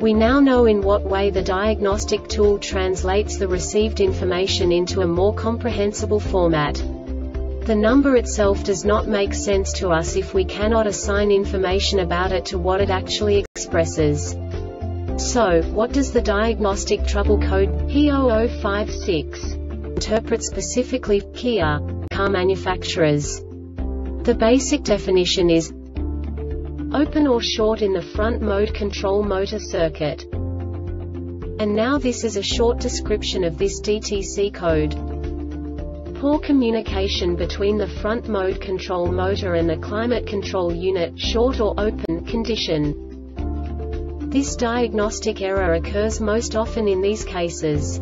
We now know in what way the diagnostic tool translates the received information into a more comprehensible format. The number itself does not make sense to us if we cannot assign information about it to what it actually expresses. So, what does the diagnostic trouble code P0056 interpret specifically Kia car manufacturers? The basic definition is open or short in the front mode control motor circuit. And now this is a short description of this DTC code. Poor communication between the front mode control motor and the climate control unit short or open condition. This diagnostic error occurs most often in these cases.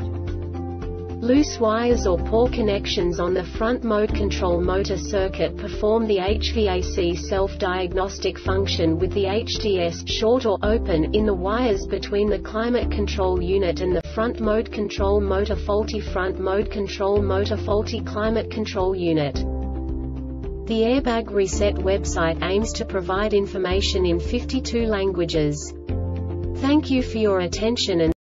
Loose wires or poor connections on the front mode control motor circuit perform the HVAC self-diagnostic function with the HDS short or open in the wires between the climate control unit and the front mode control motor faulty front mode control motor faulty climate control unit. The Airbag Reset website aims to provide information in 52 languages. Thank you for your attention and